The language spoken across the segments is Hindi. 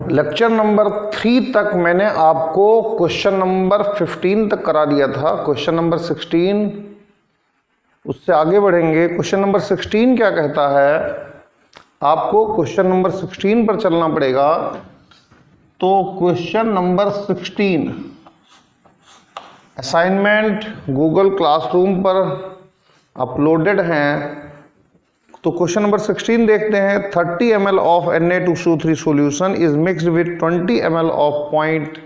लेक्चर नंबर थ्री तक मैंने आपको क्वेश्चन नंबर फिफ्टीन तक करा दिया था। क्वेश्चन नंबर सिक्सटीन उससे आगे बढ़ेंगे। क्वेश्चन नंबर सिक्सटीन क्या कहता है? आपको क्वेश्चन नंबर सिक्सटीन पर चलना पड़ेगा। तो question number sixteen assignment Google Classroom पर अपलोडेड हैं। तो क्वेश्चन नंबर 16 देखते हैं। 30 M L of N A two Sue three solution is mixed with 20 M L of point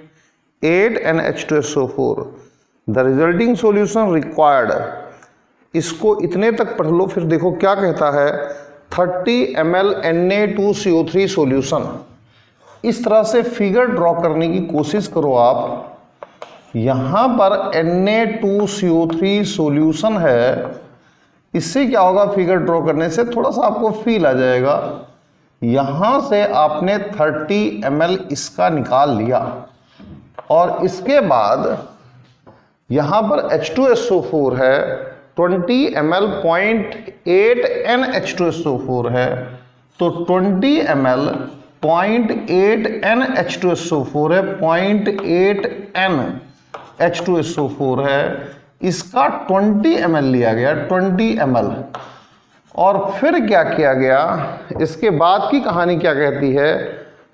eight N H two S O four the resulting solution required इसको इतने तक पढ़ लो, फिर देखो क्या कहता है। 30 M L N A two C O three solution इस तरह से फिगर ड्रॉ करने की कोशिश करो आप। यहाँ पर N A two C O three solution है। इससे क्या होगा फिगर ड्रॉ करने से थोड़ा सा आपको फील आ जाएगा। यहाँ से आपने 30 एम इसका निकाल लिया। और इसके बाद यहाँ पर H2SO4 है 20 M L point eight N H two S O four है तो 20 M L point eight N H two S O four है point eight N H two S O four है। इसका 20 एम लिया गया 20 एम और फिर क्या किया गया? इसके बाद की कहानी क्या कहती है?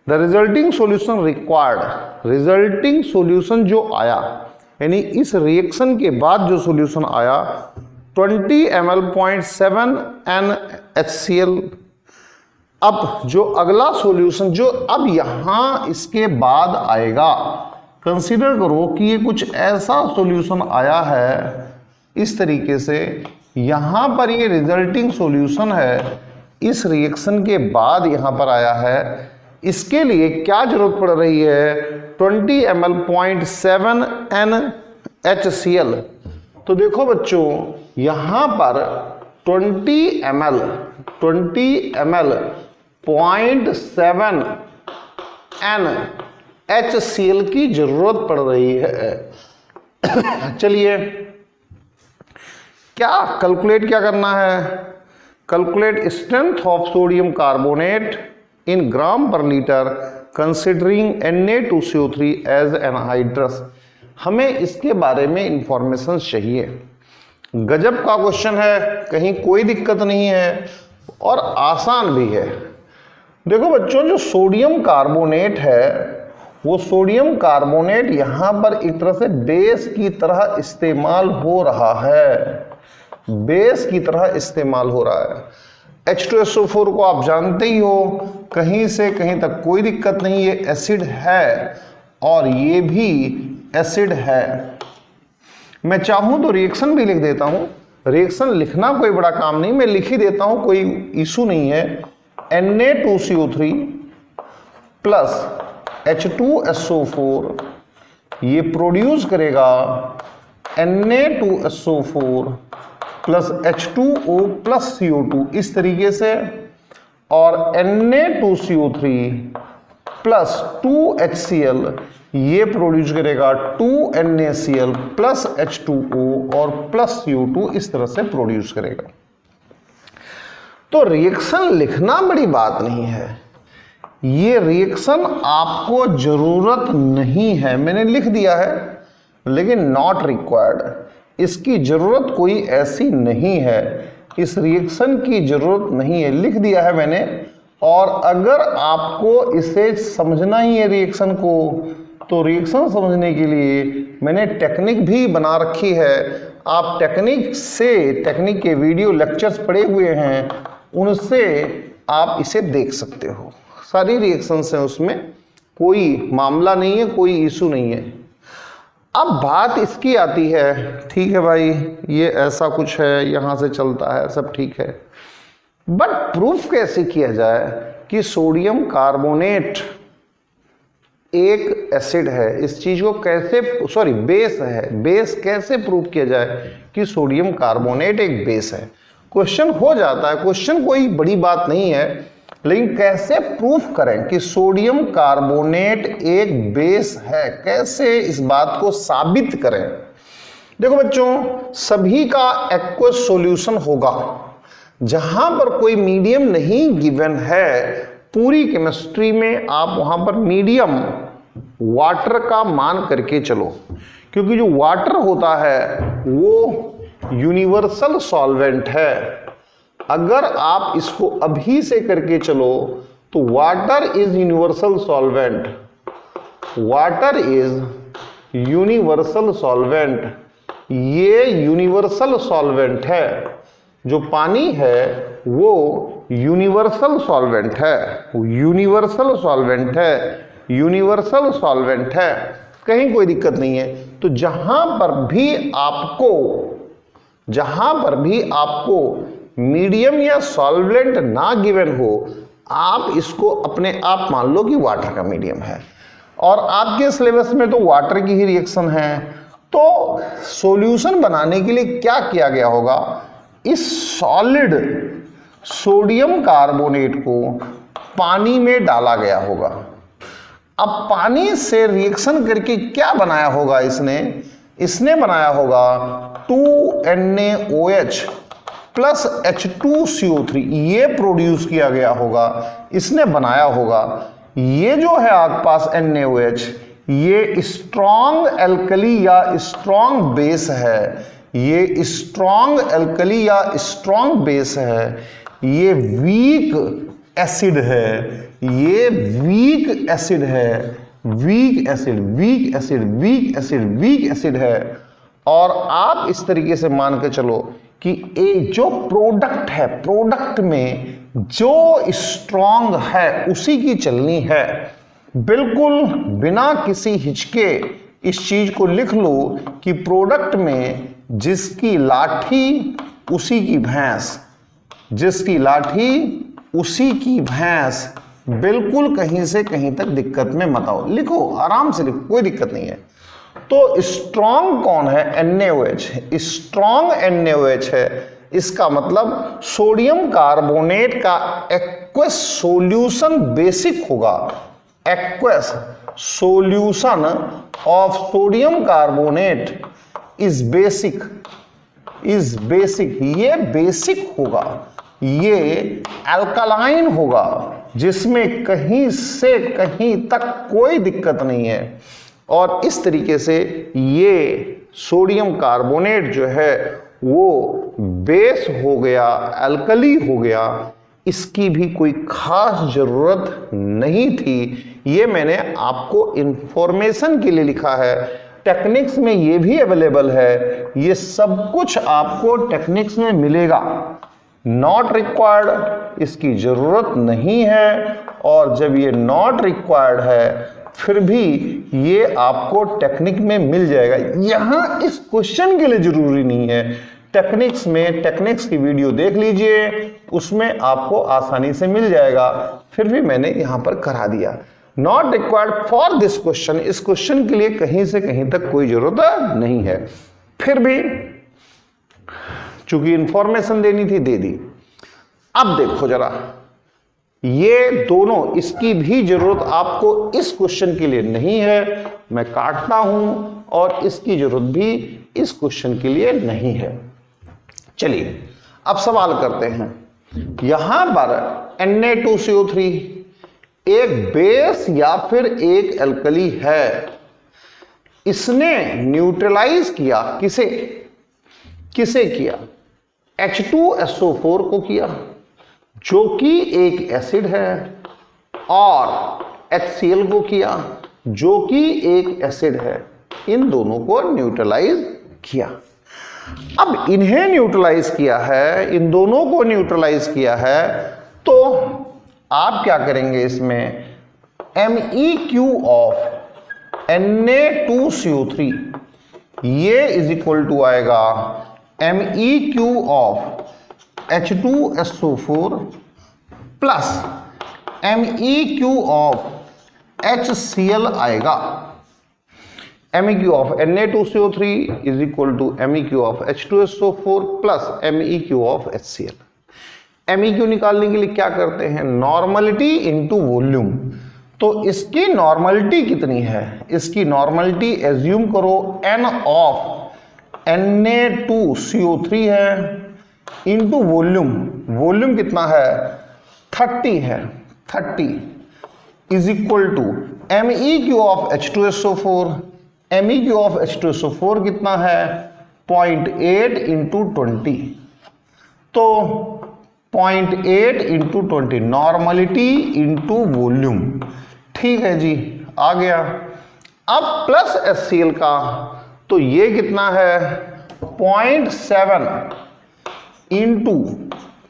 The resulting solution required resulting solution जो आया, यानी इस रिएक्शन के बाद जो सॉल्यूशन आया 20 M L point seven N H C L. अब जो अगला सॉल्यूशन जो अब यहाँ इसके बाद आएगा कंसीडर करो कि ये कुछ ऐसा सॉल्यूशन आया है। इस तरीके से यहाँ पर ये रिजल्टिंग सॉल्यूशन है। इस रिएक्शन के बाद यहाँ पर आया है। इसके लिए क्या ज़रूरत पड़ रही है? 20 M L point seven N H C L. तो देखो बच्चों, यहाँ पर 20 M L, twenty M L point seven N H C L की ज़रूरत पड़ रही है। चलिए, क्या कैलकुलेट क्या करना है? Calculate strength of sodium carbonate in gram per litre considering N A two C three as anhydrous हमें इसके बारे में इंफॉर्मेशन चाहिए। गजब का क्वेश्चन है, कहीं कोई दिक्कत नहीं है और आसान भी है। देखो बच्चों, जो सोडियम कार्बोनेट है वो सोडियम कार्बोनेट यहाँ पर एक तरह से बेस की तरह इस्तेमाल हो रहा है। बेस की तरह इस्तेमाल हो रहा है। H2SO4 को आप जानते ही हो, कहीं से कहीं तक कोई दिक्कत नहीं, ये एसिड है और ये भी एसिड है। मैं चाहूँ तो रिएक्शन भी लिख देता हूँ। रिएक्शन लिखना कोई बड़ा काम नहीं, मैं लिख ही देता हूँ, कोई इशू नहीं है। Na2CO3 प्लस H2SO4 ये प्रोड्यूस करेगा Na2SO4 plus H two O plus C O two इस तरीके से, और Na2CO3 plus two H C L ये प्रोड्यूस करेगा 2NaCl plus H two O और प्लस सी ओ टू इस तरह से प्रोड्यूस करेगा। तो रिएक्शन लिखना बड़ी बात नहीं है। ये रिएक्शन आपको ज़रूरत नहीं है। मैंने लिख दिया है, लेकिन नॉट रिक्वायर्ड इसकी ज़रूरत कोई ऐसी नहीं है। इस रिएक्शन की ज़रूरत नहीं है। लिख दिया है मैंने। और अगर आपको इसे समझना ही है रिएक्शन को तो रिएक्शन समझने के लिए मैंने टेक्निक भी बना रखी है। आप टेक्निक से टेक्निक के वीडियो लेक्चर्स पढ़े हुए हैं, उनसे आप इसे देख सकते हो। सारी रिएक्शंस हैं उसमें, कोई मामला नहीं है, कोई इशू नहीं है। अब बात इसकी आती है, ठीक है भाई, ये ऐसा कुछ है, यहाँ से चलता है, सब ठीक है। बट प्रूफ कैसे किया जाए कि सोडियम कार्बोनेट एक एसिड है? इस चीज़ को कैसे सॉरी बेस है। बेस कैसे प्रूव किया जाए कि सोडियम कार्बोनेट एक बेस है? क्वेश्चन हो जाता है क्वेश्चन कोई बड़ी बात नहीं है। लेकिन कैसे प्रूफ करें कि सोडियम कार्बोनेट एक बेस है? कैसे इस बात को साबित करें? देखो बच्चों, सभी का एक्वस सॉल्यूशन होगा। जहाँ पर कोई मीडियम नहीं गिवन है, पूरी केमिस्ट्री में आप वहाँ पर मीडियम वाटर का मान करके चलो। क्योंकि जो वाटर होता है, वो यूनिवर्सल सॉल्वेंट है। अगर आप इसको अभी से करके चलो तो water is universal solvent water is universal solvent ये यूनिवर्सल सॉल्वेंट है. जो पानी है, वो यूनिवर्सल सॉल्वेंट है. यूनिवर्सल सॉल्वेंट है. यूनिवर्सल सॉल्वेंट है. कहीं कोई दिक्कत नहीं है. तो जहाँ पर भी आपको, जहाँ पर भी आपको मीडियम या सॉल्वेंट ना गिवन हो, आप इसको अपने आप मान लो कि वाटर का मीडियम है। और आपके सिलेबस में तो वाटर की ही रिएक्शन है। तो सॉल्यूशन बनाने के लिए क्या किया गया होगा? इस सॉलिड सोडियम कार्बोनेट को पानी में डाला गया होगा। अब पानी से रिएक्शन करके क्या बनाया होगा इसने? इसने बनाया होगा 2NaOH plus H two C O three ये प्रोड्यूस किया गया होगा, इसने बनाया होगा। ये जो है आपके पास एन एच ये स्ट्रॉन्ग एल्कली या स्ट्रॉन्ग बेस है। ये स्ट्रॉन्ग एल्कली या स्ट्रॉन्ग बेस है। ये वीक एसिड है। ये वीक एसिड है। Weak acid weak acid weak acid weak acid है। और आप इस तरीके से मान के चलो कि एक जो प्रोडक्ट है प्रोडक्ट में जो स्ट्रॉन्ग है, उसी की चलनी है। बिल्कुल बिना किसी हिचके इस चीज़ को लिख लो कि प्रोडक्ट में जिसकी लाठी, उसी की भैंस। जिसकी लाठी, उसी की भैंस। बिल्कुल कहीं से कहीं तक दिक्कत में मत आओ। लिखो, आराम से लिखो, कोई दिक्कत नहीं है। तो स्ट्रॉन्ग कौन है? एन स्ट्रॉन्ग एन है। इसका मतलब सोडियम कार्बोनेट का एक्वस सॉल्यूशन बेसिक होगा। Aqueous solution of sodium carbonate is basic is basic ये बेसिक होगा। ये अल्कलाइन होगा। जिसमें कहीं से कहीं तक कोई दिक्कत नहीं है। और इस तरीके से ये सोडियम कार्बोनेट जो है, वो बेस हो गया, अल्कली हो गया, इसकी भी कोई खास ज़रूरत नहीं थी। ये मैंने आपको इंफॉर्मेशन के लिए लिखा है। टेक्निक्स में ये भी अवेलेबल है। ये सब कुछ आपको टेक्निक्स में मिलेगा। नॉट रिक्वायर्ड इसकी ज़रूरत नहीं है। और जब ये नॉट रिक्वायर्ड है फिर भी ये आपको टेक्निक में मिल जाएगा। यहाँ इस क्वेश्चन के लिए ज़रूरी नहीं है। टेक्निक्स में टेक्निक्स की वीडियो देख लीजिए, उसमें आपको आसानी से मिल जाएगा। फिर भी मैंने यहाँ पर करा दिया। Not required for this question इस क्वेश्चन के लिए कहीं से कहीं तक कोई ज़रूरत नहीं है। फिर भी चूँकि इंफॉर्मेशन देनी थी, दे दी। अब देखो जरा। ये दोनों, इसकी भी ज़रूरत आपको इस क्वेश्चन के लिए नहीं है। मैं काटता हूँ और इसकी ज़रूरत भी इस क्वेश्चन के लिए नहीं है। चलिए, अब सवाल करते हैं। यहाँ पर Na2CO3 एक बेस या फिर एक एल्कली है? इसने न्यूट्रलाइज किया, किसे? किसे किया? H2SO4 को किया। जो कि एक एसिड है, और HCl को किया, जो कि एक एसिड है, इन दोनों को न्यूट्रलाइज किया। अब इन्हें न्यूट्रलाइज किया है, इन दोनों को न्यूट्रलाइज किया है तो आप क्या करेंगे इसमें? M E Q of N A two C three ये इज़ इक्वल टू आएगा M E Q of H two S O four plus M E Q of H C L आएगा। M E Q of N A two C O three is equal to M E Q of H two S O four plus M E Q of H C L M E Q निकालने के लिए क्या करते हैं? नॉर्मलिटी इंटू वॉल्यूम तो इसकी नॉर्मलिटी कितनी है? इसकी नॉर्मलिटी एज्यूम करो N of N A two C O three है। इंटू वॉल्यूम वॉल्यूम कितना है? थर्टी है, thirty is equal to M E Q of H two S O four M E Q of H two S O four कितना है? पॉइंट एट इंटू ट्वेंटी तो point eight into twenty normality into volume ठीक है जी, आ गया। अब प्लस एस सी एल का तो ये कितना है? पॉइंट सेवन इंटू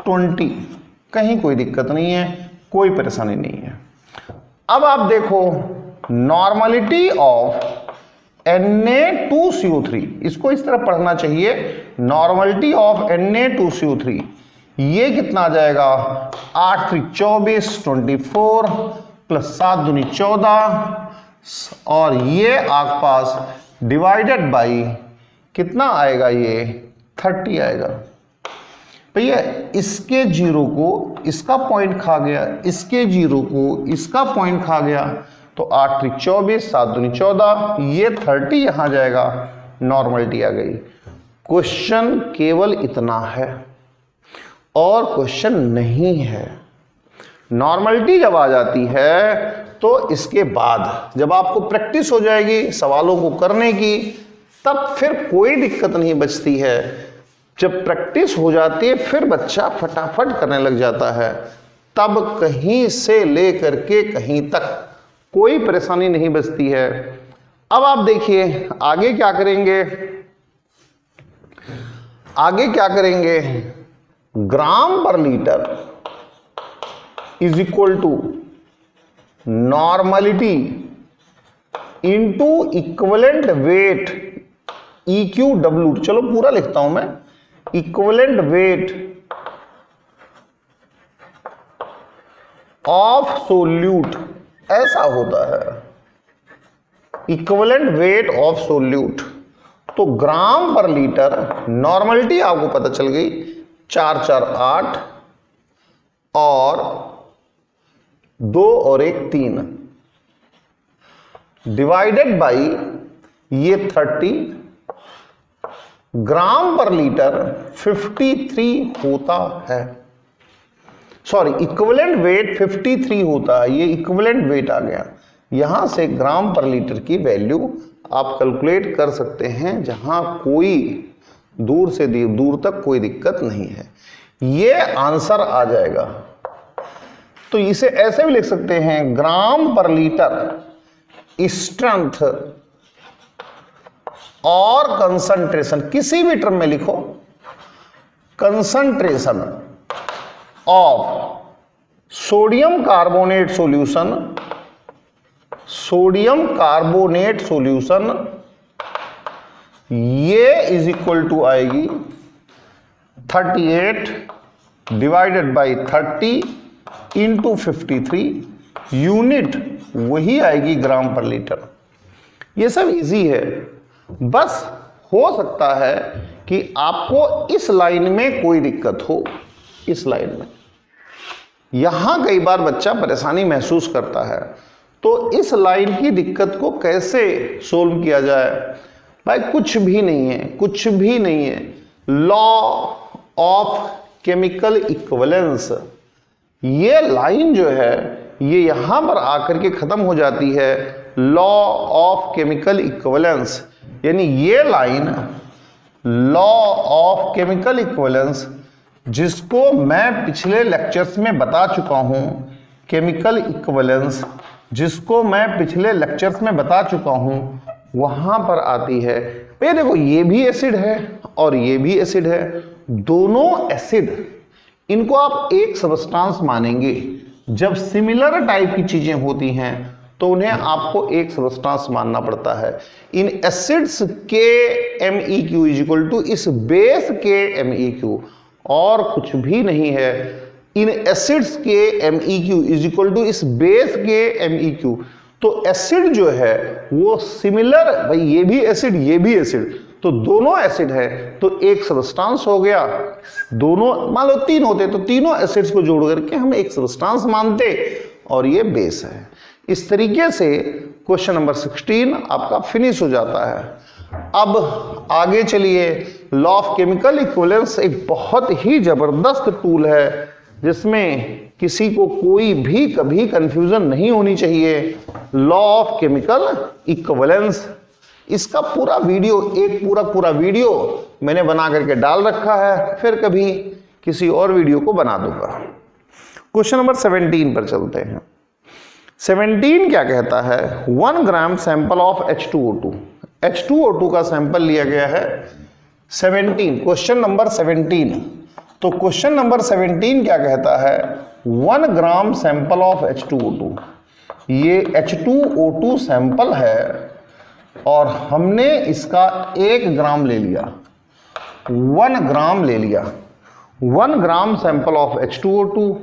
ट्वेंटी कहीं कोई दिक्कत नहीं है, कोई परेशानी नहीं है। अब आप देखो normality of N A two C three इसको इस तरह पढ़ना चाहिए normality of N A two C three ये कितना आ जाएगा? आठ थ्री चौबीस ट्वेंटी फोर प्लस सात दुनी चौदह। और ये आग पास डिवाइडेड बाई कितना आएगा ये? थर्टी आएगा। भैया, इसके ज़ीरो को इसका पॉइंट खा गया, इसके ज़ीरो को इसका पॉइंट खा गया तो आठ चौबीस, सात दुनी चौदह, ये थर्टी यहाँ जाएगा नॉर्मलिटी आ गई। क्वेश्चन केवल इतना है और क्वेश्चन नहीं है। नॉर्मलिटी जब आ जाती है तो इसके बाद जब आपको प्रैक्टिस हो जाएगी, सवालों को करने की, तब फिर कोई दिक्कत नहीं बचती है। जब प्रैक्टिस हो जाती है, फिर बच्चा फटाफट करने लग जाता है। तब कहीं से लेकर के कहीं तक कोई परेशानी नहीं बचती है। अब आप देखिए, आगे क्या करेंगे? आगे क्या करेंगे? Gram per litre is equal to normality into equivalent weight E Q W चलो पूरा लिखता हूँ मैं। इक्वलेंट वेट ऑफ़ सोल्यूट ऐसा होता है। इक्वलेंट वेट ऑफ़ सोल्यूट तो ग्राम पर लीटर नॉर्मलिटी आपको पता चल गई, चार चार, आठ और दो और एक, तीन। डिवाइडेड बाई ये thirty gram per litre fifty three होता है। Sorry equivalent weight fifty three होता है। ये इक्वलेंट वेट आ गया। यहाँ से ग्राम पर लीटर की वैल्यू आप कैलकुलेट कर सकते हैं, जहाँ कोई दूर से दूर तक कोई दिक्कत नहीं है। ये आंसर आ जाएगा। तो इसे ऐसे भी लिख सकते हैं, ग्राम पर लीटर स्ट्रेंथ और कंसंट्रेशन किसी भी टर्म में लिखो concentration of sodium carbonate solution sodium carbonate solution ये इज़ इक्वल टू आएगी 38 divided by 30 into fifty unit वही आएगी ग्राम पर लीटर। ये सब इजी है। बस हो सकता है कि आपको इस लाइन में कोई दिक्कत हो, इस लाइन में। यहाँ कई बार बच्चा परेशानी महसूस करता है तो इस लाइन की दिक्कत को कैसे सोल्व किया जाए? भाई, कुछ भी नहीं है, कुछ भी नहीं है। लॉ ऑफ़ केमिकल इक्वलेंस ये लाइन जो है, ये यहाँ पर आकर के खत्म हो जाती है। लॉ ऑफ़ केमिकल इक्वलेंस यानी ये line law of chemical equivalence जिसको मैं पिछले लेक्चर्स में बता चुका हूँ, केमिकल इक्वलेंस जिसको मैं पिछले लेक्चर्स में बता चुका हूँ, वहाँ पर आती है। ये देखो, ये भी एसिड है और ये भी एसिड है। दोनों एसिड, इनको आप एक सबस्टांस मानेंगे। जब सिमिलर टाइप की चीज़ें होती हैं तो उन्हें आपको एक सबस्टांस मानना पड़ता है। इन एसिड्स के M E Q is equal to इस बेस के एम ई क्यू और कुछ भी नहीं है। इन एसिड्स के M E Q is equal to इस बेस के एम ई क्यू तो एसिड जो है, वो सिमिलर भाई ये भी एसिड ये भी एसिड तो दोनों एसिड है तो एक सबस्टांस हो गया। दोनों, मान लो तीन होते तो तीनों एसिड्स को जोड़ करके हम एक सबस्टांस मानते और ये बेस है। इस तरीके से क्वेश्चन नंबर 16 आपका फिनिश हो जाता है। अब आगे चलिए। लॉ ऑफ़ केमिकल इक्वलेंस एक बहुत ही ज़बरदस्त टूल है, जिसमें किसी को कोई भी कभी कंफ्यूजन नहीं होनी चाहिए। लॉ ऑफ़ केमिकल इक्वलेंस इसका पूरा वीडियो, एक पूरा पूरा वीडियो मैंने बना करके डाल रखा है। फिर कभी किसी और वीडियो को बना दूँगा। क्वेश्चन नंबर 17 पर चलते हैं। 17 क्या कहता है? One gram sample of H2O2 H2O2 का सैंपल लिया गया है 17 क्वेश्चन नंबर 17 तो क्वेश्चन नंबर 17 क्या कहता है? One gram sample of H2O2 ये H2O2 सैंपल है और हमने इसका एक ग्राम ले लिया। वन ग्राम ले लिया। One gram sample of H2O2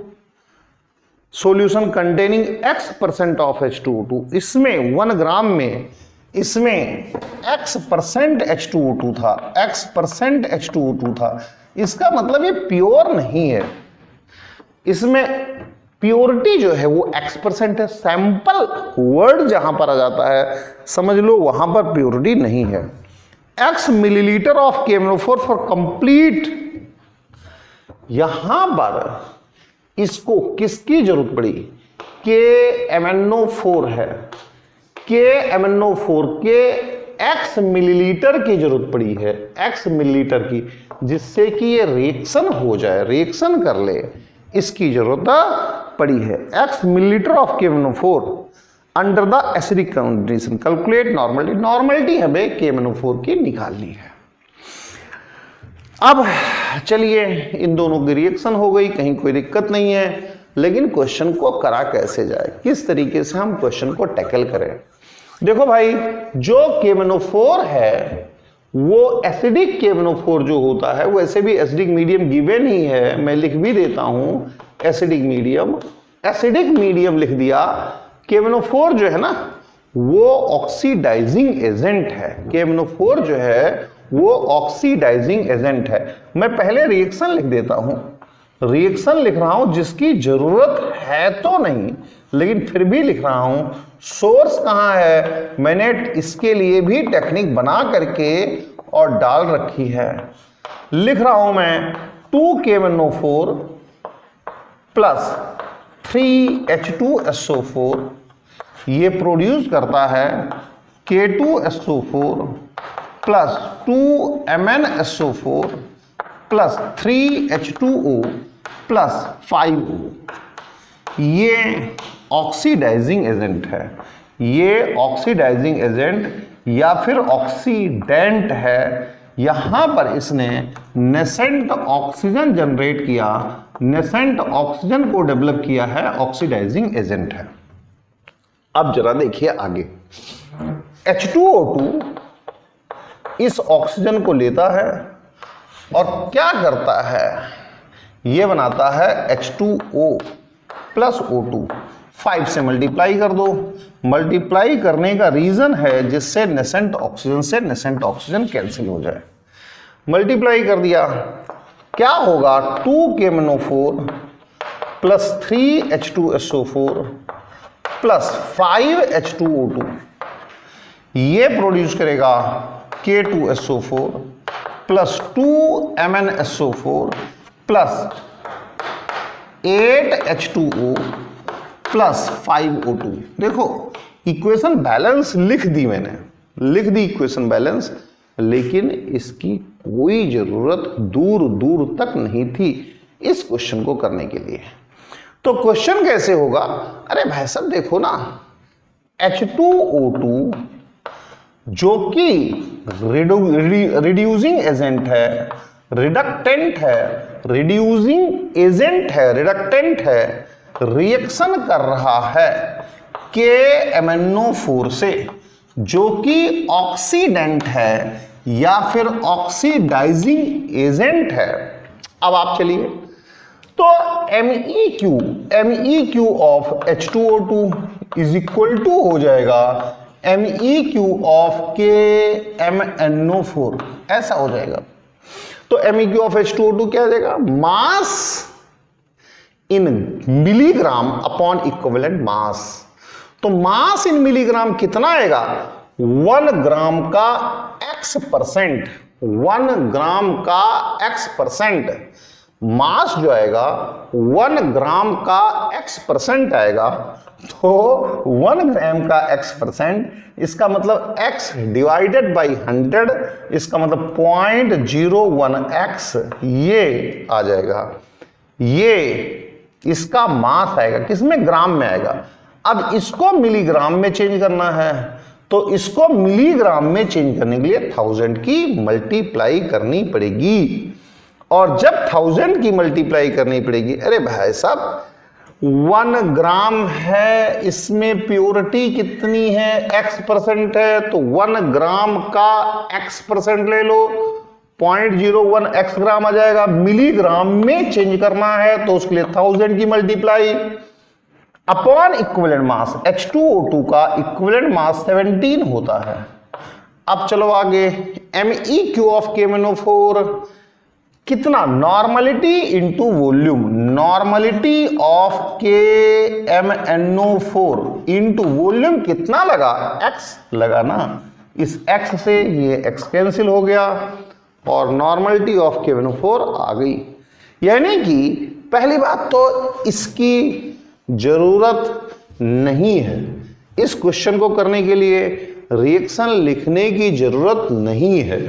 solution containing x percent of H2O2 इसमें वन ग्राम में, इसमें x परसेंट H2O2 था। X परसेंट H2O2 था। इसका मतलब ये प्योर नहीं है। इसमें प्योरिटी जो है, वो x परसेंट है। सैंपल वर्ड जहाँ पर आ जाता है, समझ लो, वहाँ पर प्योरिटी नहीं है। X मिलीलीटर ऑफ़ केमनोफोर फॉर कंप्लीट यहाँ पर इसको किसकी ज़रूरत पड़ी? के एमएनओ फोर है। के एमएनओ फोर के एक्स मिलीलीटर की ज़रूरत पड़ी है। एक्स मिलीलीटर की, जिससे कि ये रिएक्शन हो जाए रिएक्शन कर ले, इसकी ज़रूरत पड़ी है। X millilitre of K four under the acidic condition calculate normality normality हमें के फोर की निकालनी है। अब चलिए, इन दोनों की रिएक्शन हो गई, कहीं कोई दिक्कत नहीं है। लेकिन क्वेश्चन को करा कैसे जाए? किस तरीके से हम क्वेश्चन को टैकल करें? देखो भाई, जो केमनोफोर है, वो एसिडिक केमनोफोर जो होता है, वो ऐसे भी एसिडिक मीडियम गिवन ही है। मैं लिख भी देता हूँ एसिडिक मीडियम एसिडिक मीडियम लिख दिया केमनोफोर जो है ना, वो ऑक्सीडाइजिंग एजेंट है। केमनोफोर जो है वो ऑक्सीडाइजिंग एजेंट है। मैं पहले रिएक्शन लिख देता हूँ। रिएक्शन लिख रहा हूँ, जिसकी ज़रूरत है तो नहीं, लेकिन फिर भी लिख रहा हूँ सोर्स कहाँ है? मैंने इसके लिए भी टेक्निक बना करके और डाल रखी है। लिख रहा हूँ मैं two K one O four plus three H two S O four ये प्रोड्यूस करता है K two S O four plus two M N S O four plus three H two O plus five O ये ऑक्सीडाइजिंग एजेंट है। ये ऑक्सीडाइजिंग एजेंट या फिर ऑक्सीडेंट है। यहाँ पर इसने नेसेंट ऑक्सीजन जनरेट किया। नेसेंट ऑक्सीजन को डेवलप किया है। ऑक्सीडाइजिंग एजेंट है। अब जरा देखिए आगे। H2O2 इस ऑक्सीजन को लेता है और क्या करता है? ये बनाता है H2O plus O two five से मल्टीप्लाई कर दो। मल्टीप्लाई करने का रीजन है जिससे नेसेंट ऑक्सीजन से नेसेंट ऑक्सीजन कैंसिल हो जाए। मल्टीप्लाई कर दिया। क्या होगा? Two K four plus three H two S O four plus five H two O two ये प्रोड्यूस करेगा। K two S O four plus two M N S O four plus eight H two O plus five O two देखो इक्वेशन बैलेंस लिख दी मैंने। लिख दी इक्वेशन बैलेंस लेकिन इसकी कोई ज़रूरत दूर दूर तक नहीं थी इस क्वेश्चन को करने के लिए। तो क्वेश्चन कैसे होगा? अरे भाई साहब, देखो ना H2O2 जो कि रिड्यूसिंग एजेंट है रिडक्टेंट है रिड्यूसिंग एजेंट है रिडक्टेंट है रिएक्शन कर रहा है के एमएनओ फोर से, जो कि ऑक्सीडेंट है या फिर ऑक्सीडाइजिंग एजेंट है। अब आप चलिए। तो E Q of H two O two is equal to हो जाएगा M E Q of K M N O four ऐसा हो जाएगा। तो M E Q of H two O two क्या आ जाएगा? Mass in milligram upon equivalent mass तो मास इन मिलीग्राम कितना आएगा? वन ग्राम का एक्स परसेंट वन ग्राम का एक्स परसेंट मास जो आएगा, वन ग्राम का एक्स परसेंट आएगा तो वन ग्राम का एक्स परसेंट इसका मतलब एक्स डिवाइडेड बाई हंड्रेड इसका मतलब पॉइंट ज़ीरो वन एक्स ये आ जाएगा। ये इसका मास आएगा, किसमें? ग्राम में आएगा। अब इसको मिलीग्राम में चेंज करना है तो इसको मिलीग्राम में चेंज करने के लिए थाउज़ेंड की मल्टीप्लाई करनी पड़ेगी। और जब थाउज़ेंड की मल्टीप्लाई करनी पड़ेगी, अरे भाई साहब वन ग्राम है, इसमें प्योरिटी कितनी है? एक्स परसेंट है तो वन ग्राम का एक्स परसेंट ले लो। Point zero one X gram आ जाएगा। मिलीग्राम में चेंज करना है तो उसके लिए थाउज़ेंड की मल्टीप्लाई अपॉन इक्विवेलेंट मास H2O2 का इक्विवेलेंट मास 17 होता है। अब चलो आगे M E Q of K four कितना? Normality into volume normality of K M N O four into volume कितना लगा? एक्स लगा ना। इस एक्स से ये एक्स कैंसिल हो गया और normality of K N O four आ गई। यानी कि पहली बात तो इसकी ज़रूरत नहीं है। इस क्वेश्चन को करने के लिए रिएक्शन लिखने की ज़रूरत नहीं है।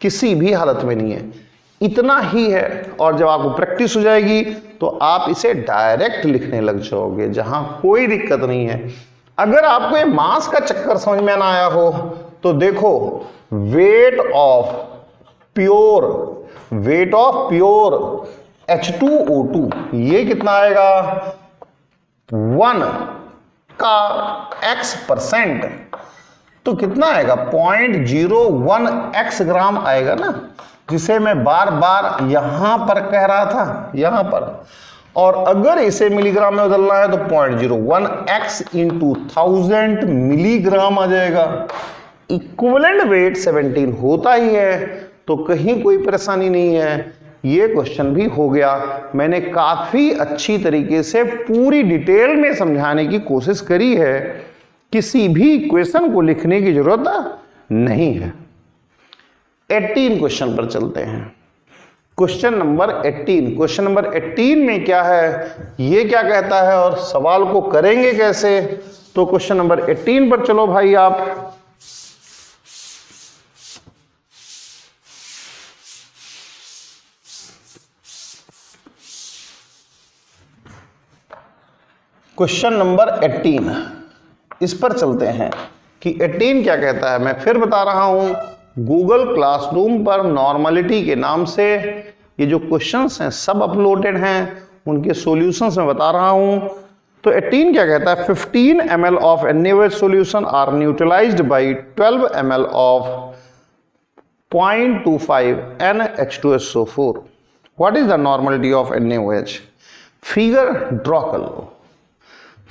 किसी भी हालत में नहीं है। इतना ही है और जब आपको प्रैक्टिस हो जाएगी तो आप इसे डायरेक्ट लिखने लग जाओगे, जहाँ कोई दिक्कत नहीं है। अगर आपको ये मास का चक्कर समझ में ना आया हो तो देखो weight of pure weight of pure H2O2 ये कितना आएगा? वन का एक्स परसेंट तो कितना आएगा? Point zero one X gram आएगा ना। जिसे मैं बार बार यहाँ पर कह रहा था, यहाँ पर। और अगर इसे मिलीग्राम में बदलना है तो point zero one X into thousand milligram आ जाएगा। इक्वलेंट वेट 17 होता ही है तो कहीं कोई परेशानी नहीं है। ये क्वेश्चन भी हो गया। मैंने काफ़ी अच्छी तरीके से पूरी डिटेल में समझाने की कोशिश करी है। किसी भी क्वेश्चन को लिखने की ज़रूरत नहीं है। 18 क्वेश्चन पर चलते हैं। क्वेश्चन नंबर 18 क्वेश्चन नंबर 18 में क्या है? ये क्या कहता है और सवाल को करेंगे कैसे? तो क्वेश्चन नंबर 18 पर चलो भाई आप। क्वेश्चन नंबर 18 इस पर चलते हैं कि 18 क्या कहता है? मैं फिर बता रहा हूँ। गूगल क्लासरूम पर नॉर्मलिटी के नाम से ये जो क्वेश्चंस हैं, सब अपलोडेड हैं, उनके सॉल्यूशंस मैं बता रहा हूँ। तो 18 क्या कहता है? 15 M L of एनेवेज solution are neutralised by 12 M L of 0.25 NH2SO4 what is the normality of NaOH figure draw कर लो।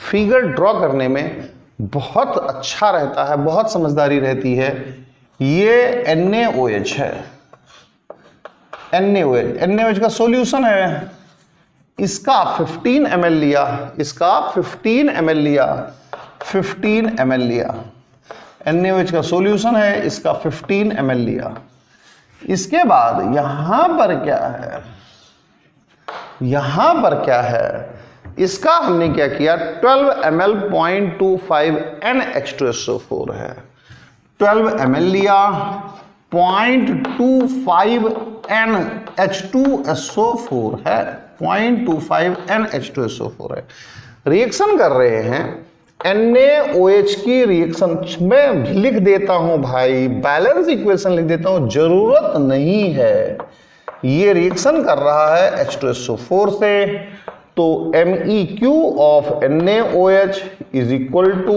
फिगर ड्रॉ करने में बहुत अच्छा रहता है, बहुत समझदारी रहती है। ये एन है। एन एच का सॉल्यूशन है। इसका 15 एम लिया, इसका 15 एम लिया 15 एम लिया। एन का सॉल्यूशन है, इसका 15 एम लिया। इसके बाद यहाँ पर क्या है? यहाँ पर क्या है? इसका हमने क्या किया? 12 M L point two five N H two S four है। 12 एम लिया point two five N H two S O four है point two five N H two four है। रिएक्शन कर रहे हैं। एच की रिएक्शन में लिख देता हूँ भाई। बैलेंस इक्वेशन लिख देता हूँ। ज़रूरत नहीं है। ये रिएक्शन कर रहा है H two S O four से। तो Q of H is equal to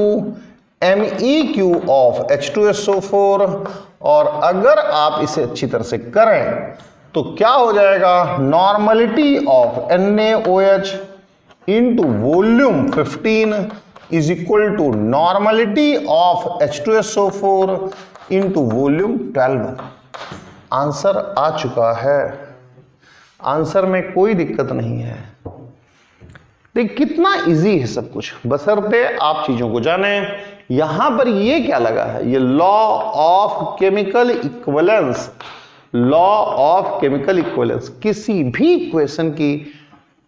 M E Q of H two S O four और अगर आप इसे अच्छी तरह से करें तो क्या हो जाएगा? Normality of N A O H into volume 15 is equal to normality of H two S O four into volume 12 answer आ चुका है। आंसर में कोई दिक्कत नहीं है। देख, कितना इजी है सब कुछ। बसरते आप चीज़ों को जाने। यहाँ पर ये क्या लगा है? ये law of chemical equivalence law of chemical equivalence किसी भी इक्वेशन की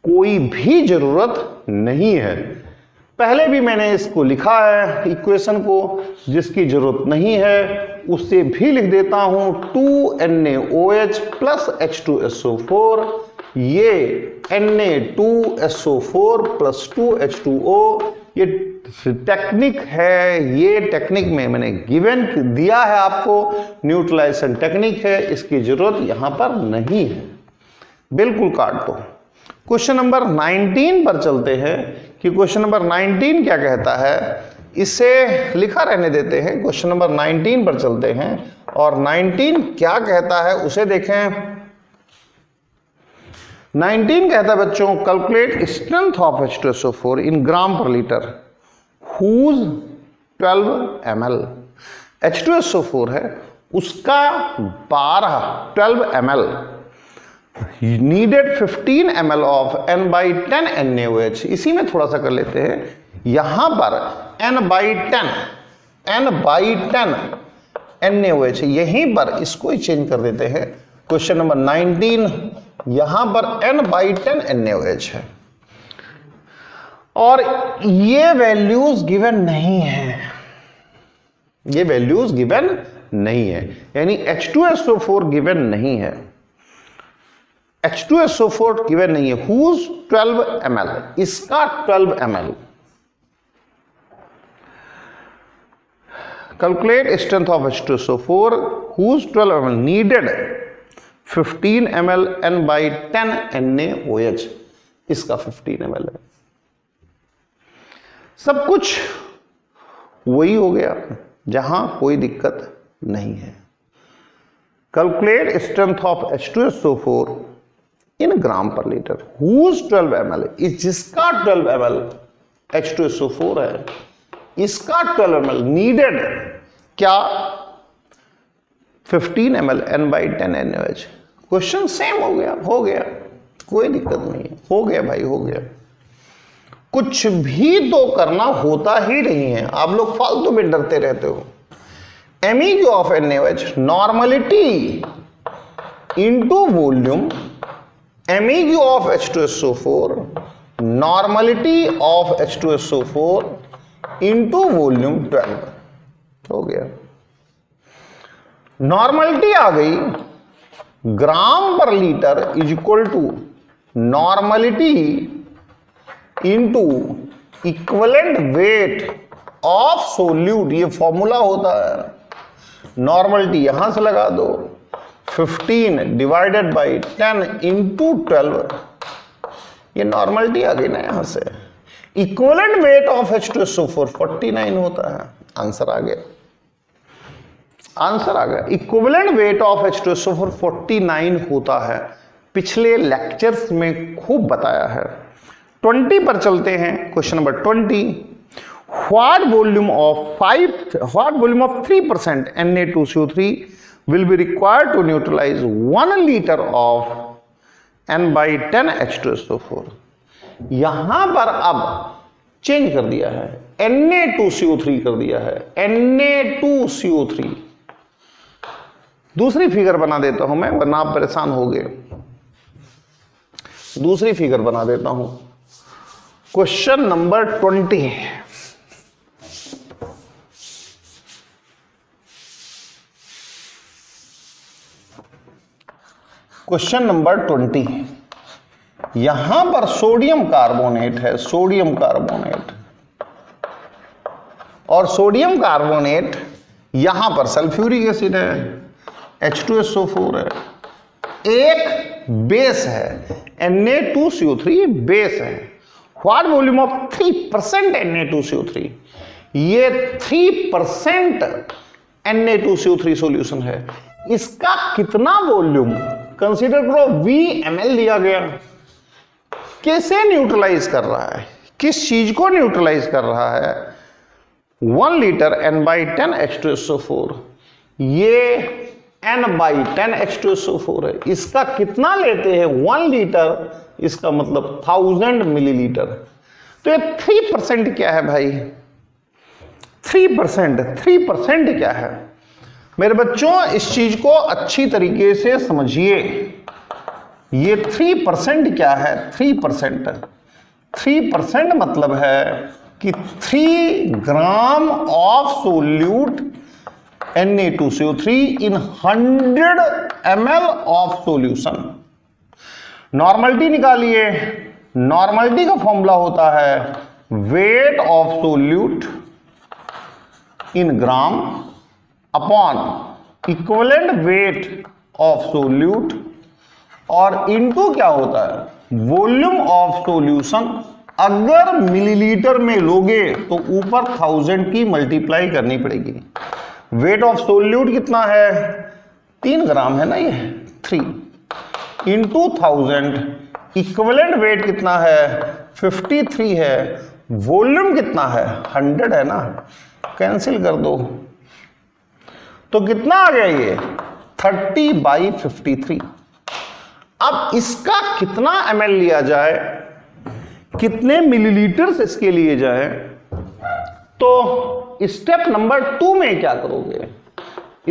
कोई भी ज़रूरत नहीं है। पहले भी मैंने इसको लिखा है इक्वेशन को, जिसकी ज़रूरत नहीं है उससे भी लिख देता हूँ। Two N A O H plus H two S O four, ये N A two S O four plus two H two O, ये टेक्निक है, ये टेक्निक में मैंने गिवन दिया है आपको न्यूट्रलाइजेशन टेक्निक है, इसकी ज़रूरत यहाँ पर नहीं है। बिल्कुल काट दो। क्वेश्चन नंबर 19 पर चलते हैं कि क्वेश्चन नंबर 19 क्या कहता है? इसे लिखा रहने देते हैं। क्वेश्चन नंबर 19 पर चलते हैं और 19 क्या कहता है उसे देखें। 19 कहता है बच्चों calculate strength of H two S O four in gram per litre whose 12 M L H two S O four है, उसका 12 12 M L needed 15 M L of N by ten N H इसी में थोड़ा सा कर लेते हैं। यहाँ पर N by ten N by ten N H यहीं पर इसको ही चेंज कर देते हैं। क्वेश्चन नंबर 19 यहाँ पर n by ten N H है। और ये वैल्यूज़ गिवन नहीं है। ये वैल्यूज़ गिवन नहीं है। यानी H2SO4 गिवन नहीं है। H2SO4 गिवन नहीं है। हुज 12 ml इसका 12 ml calculate strength of H2SO4 whose 12 ml needed 15 M L N by ten N इसका 15 एम एल है। सब कुछ वही हो गया, जहाँ कोई दिक्कत नहीं है। Calculate strength of H two S O four in gram per litre whose 12 M L इस जिसका 12 M L H two S O four है? इसका 12 एम एल नीडेड क्या 15 M L N by ten N H question same हो गया हो गया। कोई दिक्कत नहीं है। हो गया भाई, हो गया। कुछ भी तो करना होता ही नहीं है। आप लोग फालतू में डरते रहते हो। M of N H normality into volume M of H two S O four normality of H two S O four into volume twelve हो गया। नॉर्मलिटी आ गई। Gram per litre is equal to normality into equivalent weight of solute ये फॉर्मूला होता है। नॉर्मलिटी यहाँ से लगा दो। 15 डिवाइडेड बाई 10 इंटू ट्वेल्व ये नॉर्मलिटी आ गई ना यहाँ से। Equivalent weight of H two S four forty nine होता है। आंसर आ गया। आंसर आ गया। Equivalent weight of H two four forty nine होता है। पिछले लेक्चर्स में खूब बताया है। ट्वेंटी पर चलते हैं, question number twenty. What volume of five what volume of three percent N A two C three will be required to neutralise one litre of N by ten H two S four यहाँ पर अब चेंज कर दिया है N A two C three कर दिया है N A two C three दूसरी फिगर बना देता हूँ मैं, वरना आप परेशान हो गए। दूसरी फिगर बना देता हूँ। Question number twenty question number twenty यहाँ पर सोडियम कार्बोनेट है, सोडियम कार्बोनेट। और सोडियम कार्बोनेट यहाँ पर सल्फ्यूरिक एसिड है H2SO4 है। एक बेस है Na2CO3 बेस है। What volume of three percent Na2CO3 ये थ्री परसेंट Na2CO3 सॉल्यूशन है। इसका कितना वॉल्यूम कंसीडर करो, V ml लिया गया। कैसे न्यूट्रलाइज कर रहा है? किस चीज़ को न्यूट्रलाइज कर रहा है? One litre N by ten H two S O four ये N by ten H two S O four है। इसका कितना लेते हैं? वन लीटर इसका मतलब थाउज़ेंड मिलीलीटर। तो ये थ्री परसेंट क्या है भाई? थ्री परसेंट थ्री परसेंट क्या है? मेरे बच्चों, इस चीज़ को अच्छी तरीके से समझिए। ये थ्री परसेंट क्या है? थ्री परसेंट थ्री परसेंट मतलब है कि three gram of solute Na2CO3 in 100 ml of solution normality निकालिए। नॉर्मलिटी का फॉर्मूला होता है weight of solute in gram upon equivalent weight of solute और इनटू क्या होता है? वॉल्यूम ऑफ़ सोल्यूशन अगर मिलीलीटर में लोगे तो ऊपर थाउज़ेंड की मल्टीप्लाई करनी पड़ेगी। वेट ऑफ़ सोल्यूट कितना है? तीन ग्राम है ना ये? Three into thousand equivalent weight कितना है? फिफ्टी थ्री है। वॉल्यूम कितना है? हंड्रेड है ना? कैंसिल कर दो। तो कितना आ गया ये? थर्टी बाई फिफ्टी थ्री अब इसका कितना एम लिया जाए? कितने मिलीलीटर इसके लिए जाए? तो स्टेप नंबर टू में क्या करोगे?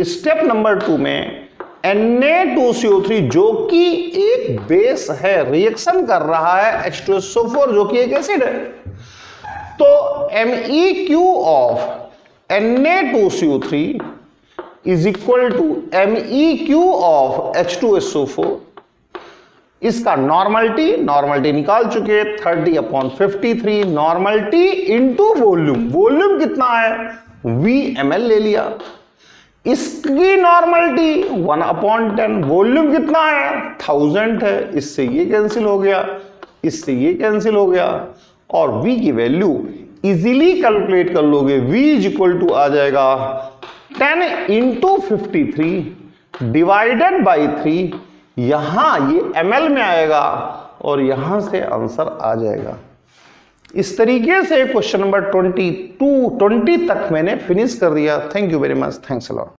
स्टेप नंबर टू में Na2CO3 जो कि एक बेस है रिएक्शन कर रहा है H2SO4 जो कि एक एसिड है। तो MEq of Na2CO3 is equal to MEq of H2SO4 इसका नॉर्मलिटी नॉर्मलिटी निकाल चुके 30 upon fifty normality into volume volume कितना है? वी एम ले लिया। इसकी normality one upon ten volume कितना है? थाउज़ेंड है। इससे ये कैंसिल हो गया, इससे ये कैंसिल हो गया। और v की वैल्यू इजीली कैलकुलेट कर लोगे। V इज़ इक्वल टू आ जाएगा 10 into fifty three divided by three यहाँ ये एमएल में आएगा और यहाँ से आंसर आ जाएगा। इस तरीके से question number twenty two twenty तक मैंने फिनिश कर दिया. Thank you very much thanks a lot